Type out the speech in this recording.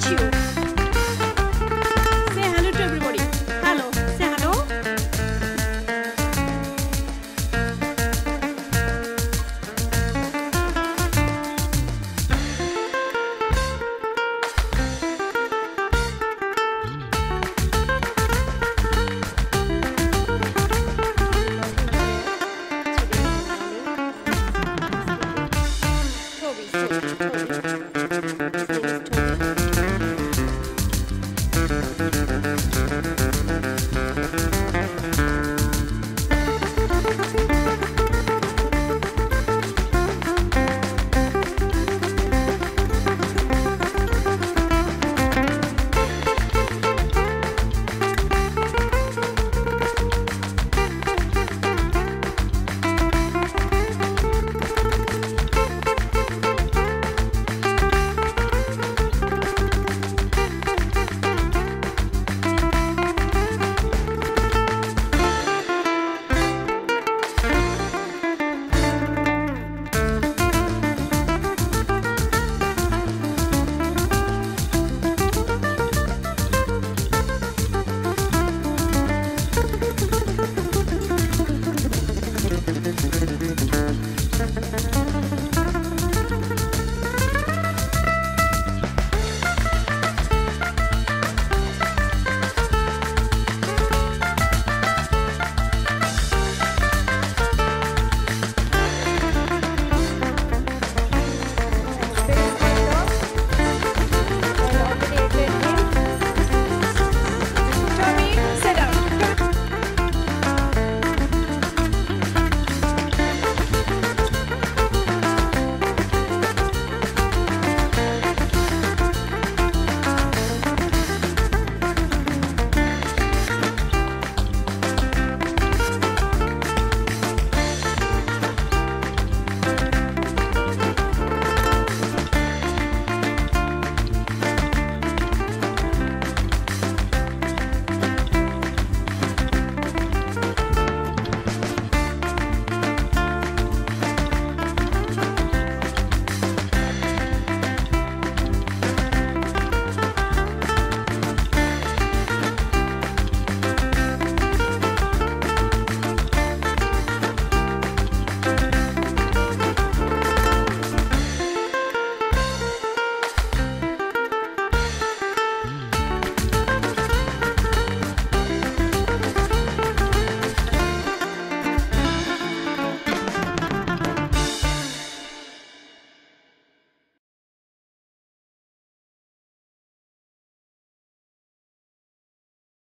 support you.